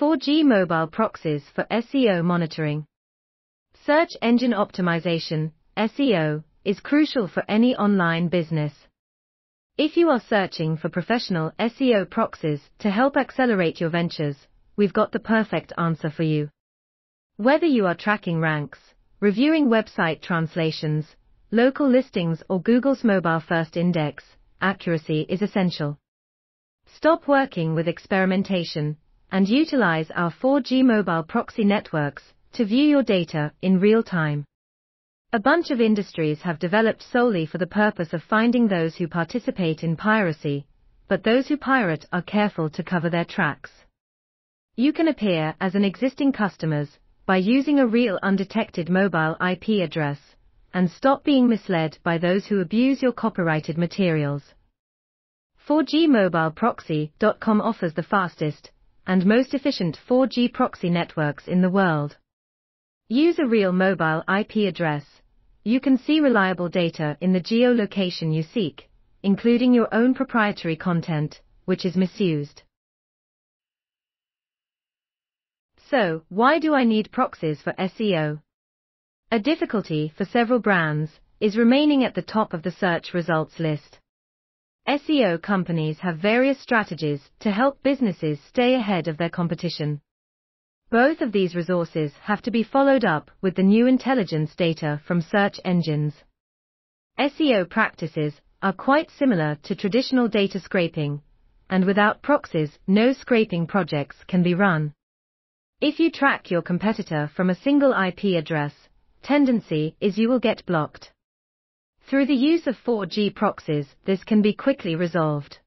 4G mobile proxies for SEO monitoring. Search engine optimization, SEO, is crucial for any online business. If you are searching for professional SEO proxies to help accelerate your ventures, we've got the perfect answer for you. Whether you are tracking ranks, reviewing website translations, local listings, or Google's mobile first index, accuracy is essential. Stop working with experimentation and utilize our 4G mobile proxy networks to view your data in real time. A bunch of industries have developed solely for the purpose of finding those who participate in piracy, but those who pirate are careful to cover their tracks. You can appear as an existing customers by using a real undetected mobile IP address and stop being misled by those who abuse your copyrighted materials. 4gmobileproxy.com offers the fastest and most efficient 4G proxy networks in the world. Use a real mobile IP address. You can see reliable data in the geolocation you seek, including your own proprietary content, which is misused. So, why do I need proxies for SEO? A difficulty for several brands is remaining at the top of the search results list. SEO companies have various strategies to help businesses stay ahead of their competition. Both of these resources have to be followed up with the new intelligence data from search engines. SEO practices are quite similar to traditional data scraping, and without proxies, no scraping projects can be run. If you track your competitor from a single IP address, tendency is you will get blocked. Through the use of 4G proxies, this can be quickly resolved.